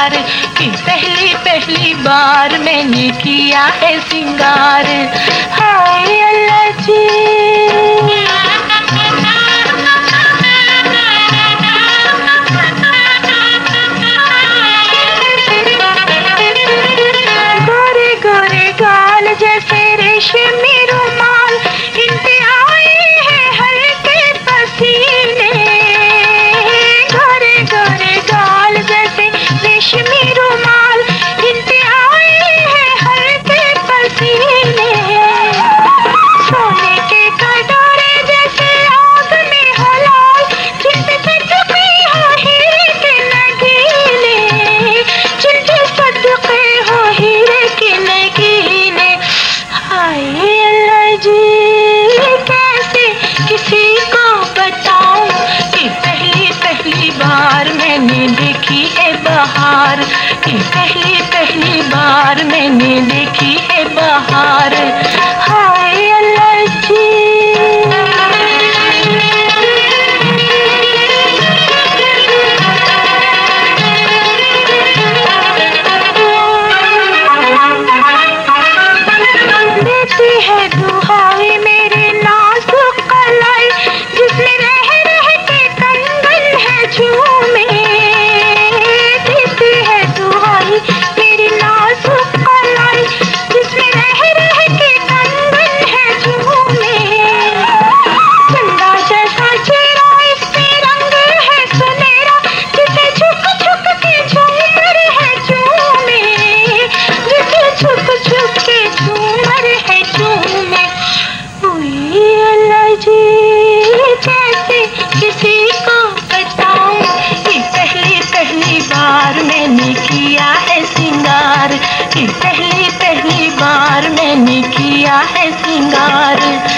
प्यार कि पहली पहली बार मैंने किया है सिंगार। हाय अल्लाह जी पहली पहली बार मैंने देखी है बाहर। प्यार पहली पहली बार मैंने किया है सिंगार।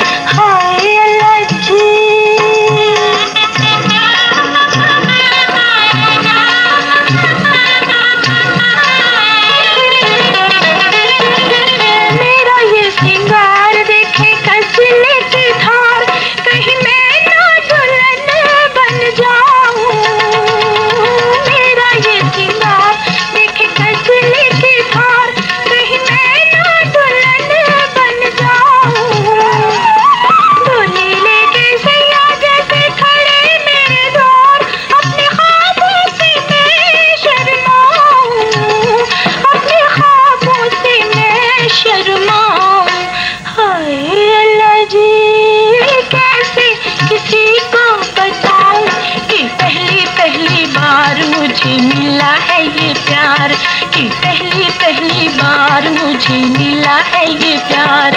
पहली पहली बार मुझे मिला है ये प्यार।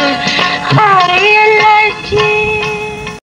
हाँ,